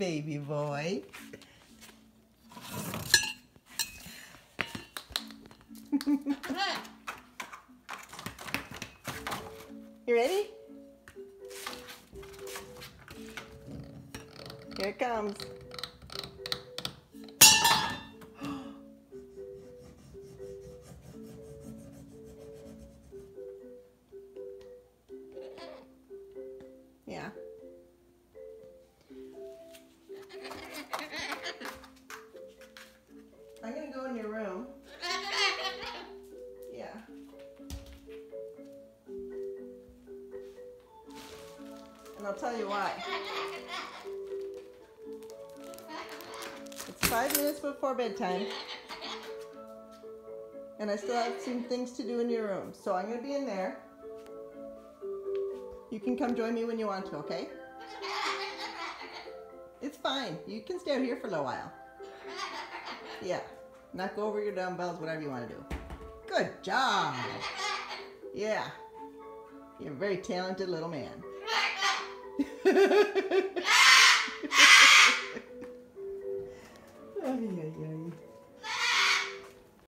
baby boy. you ready? Here it comes. Room. Yeah. And I'll tell you why. It's five minutes before bedtime. And I still have some things to do in your room. So I'm gonna be in there. You can come join me when you want to, okay? It's fine. You can stay out here for a little while. Yeah. Knock over your dumbbells, whatever you want to do. Good job. Yeah. You're a very talented little man. ay, ay, ay.